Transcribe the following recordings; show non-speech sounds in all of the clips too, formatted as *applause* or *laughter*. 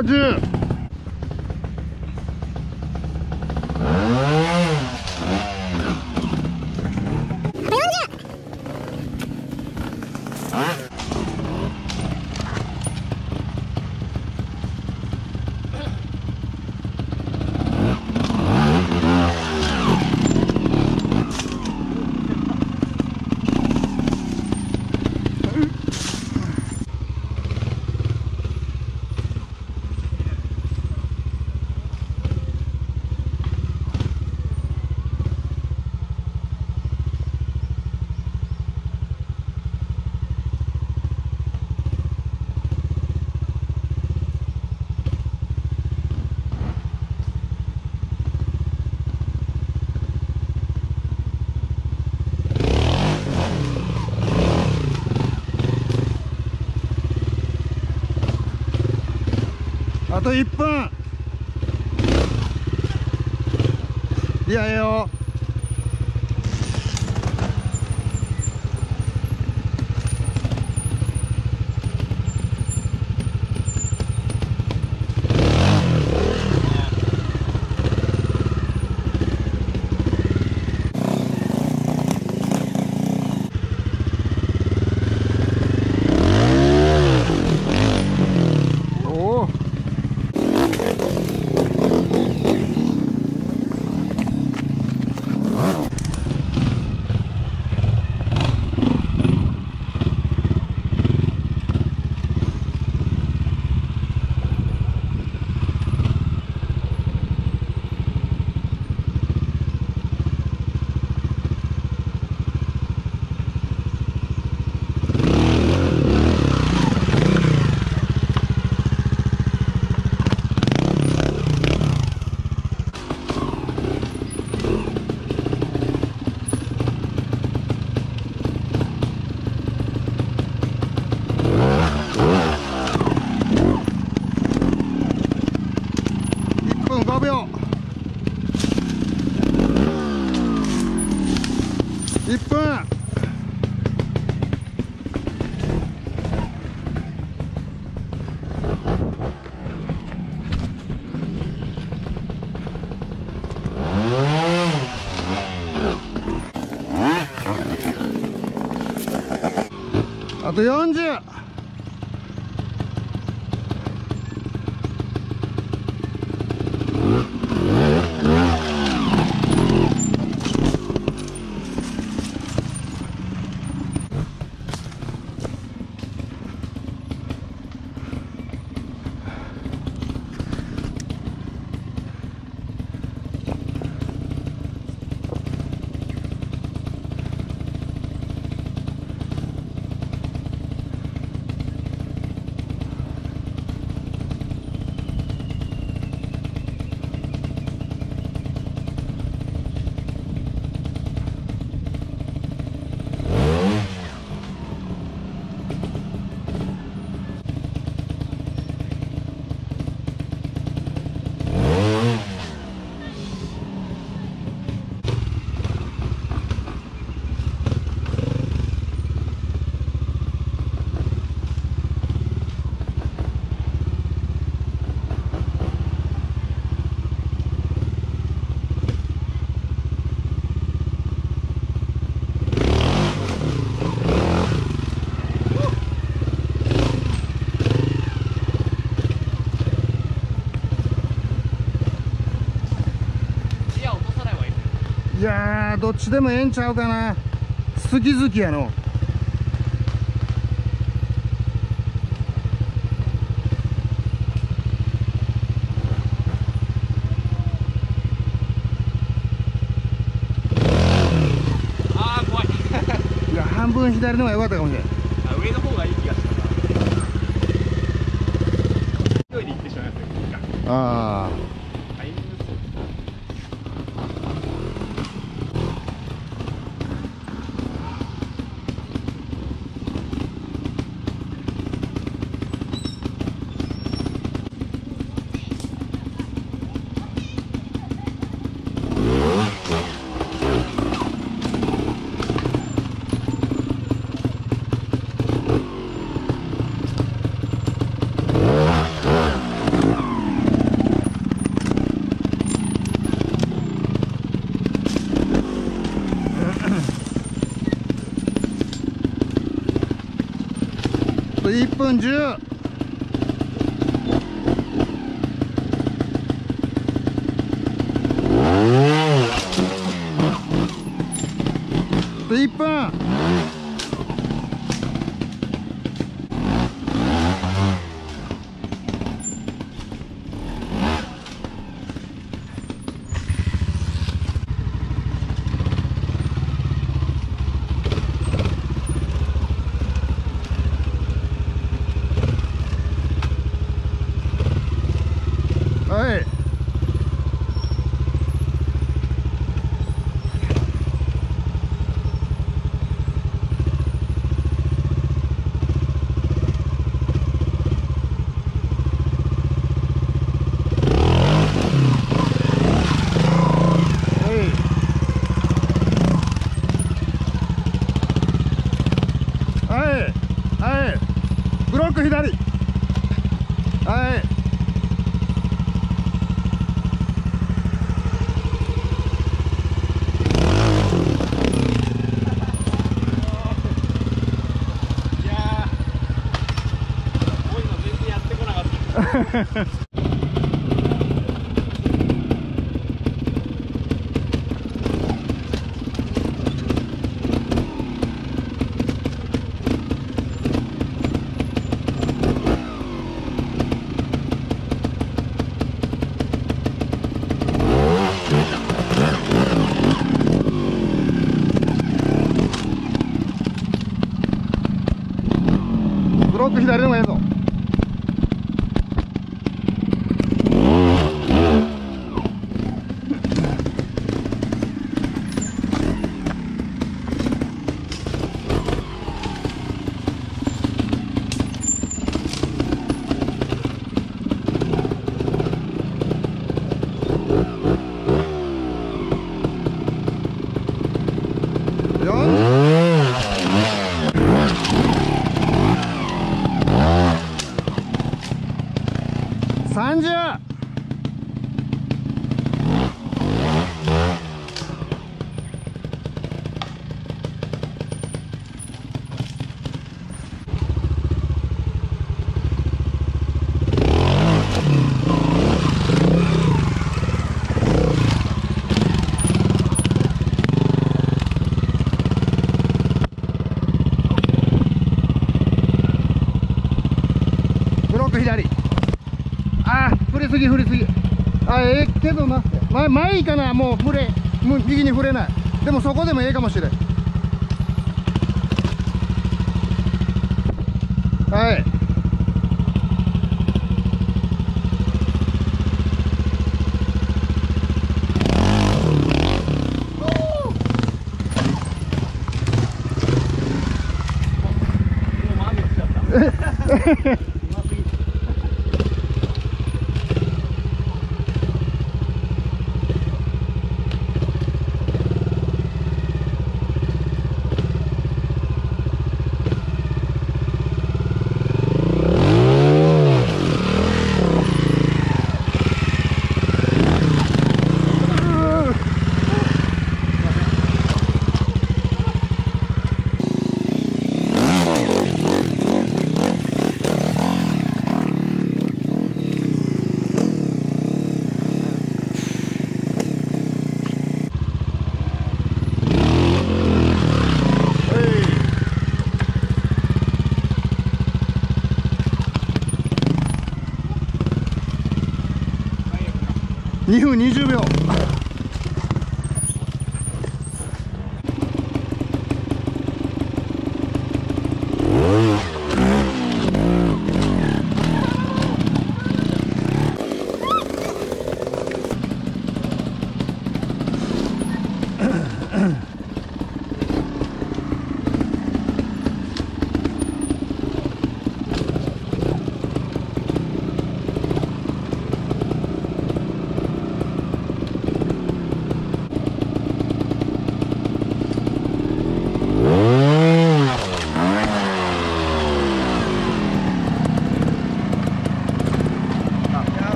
Roger! あと1分。いやよおお1分5秒1分あと40どっちでもええんちゃうかな。好き好きやの。ああ怖い。い *laughs* や半分左の方が良かったかもしれん。あ上の方がいい気がしたな。勢いで行ってしまいますねあタ1分10と1分はいはいはいブロック左はい。いやー。こういうの全然やってこなかった *laughs* തരുന്നു けどな前前いいかなもう振れもう右に振れないでもそこでもええかもしれんはいもう雨降っ *laughs* 2分20秒。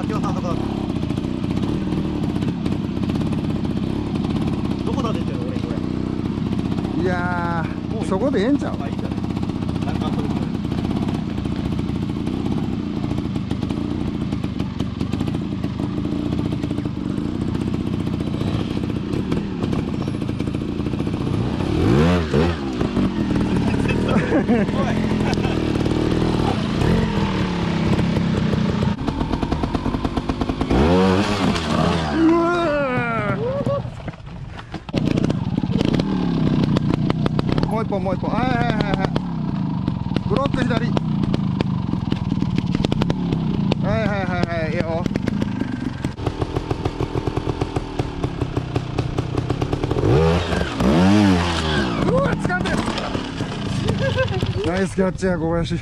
秋葉さんとかどこだ出てる俺これ。いやそこでええんちゃう、まあ、いいじゃい *laughs* ナイスキャッチや小林。